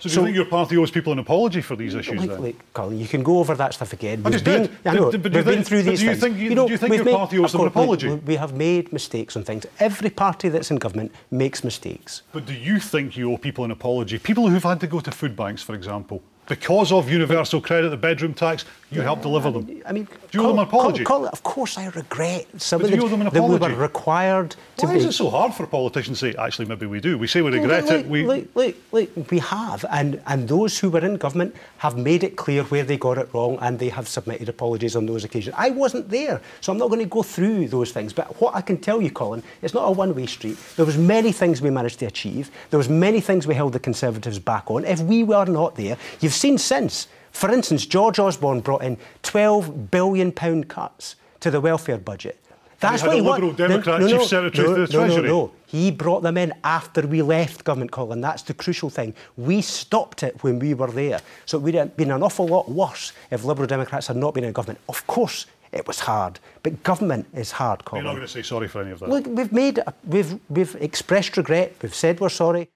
So do you think your party owes people an apology for these issues like, then? Like, Colin, you can go over that stuff again. I just been, did. I know, but, but we've been through these do you things. Think you, you know, do you think your made, party owes them an apology? We, we have made mistakes on things. Every party that's in government makes mistakes. But do you think you owe people an apology? People who've had to go to food banks, for example, because of universal credit, the bedroom tax, you yeah, helped deliver them. I mean, do you owe them an apology? Call, call, of course, I regret some but of the, that we were required to Why be. is it so hard for politicians to say, actually, maybe we do? We say we regret look, it. We... Look, look, look, we have, and, and those who were in government have made it clear where they got it wrong and they have submitted apologies on those occasions. I wasn't there, so I'm not going to go through those things. But what I can tell you, Colin, it's not a one-way street. There was many things we managed to achieve. There was many things we held the Conservatives back on. If we were not there, you've seen since for instance, George Osborne brought in £12 billion cuts to the welfare budget. That's what he. Liberal Democrat no, no, Chief Secretary no, to the Treasury. No, no, He brought them in after we left government, Colin. That's the crucial thing. We stopped it when we were there. So it would have been an awful lot worse if Liberal Democrats had not been in government. Of course, it was hard, but government is hard, Colin. You're not going to say sorry for any of that. Look, we've made, we've, we've expressed regret. We've said we're sorry.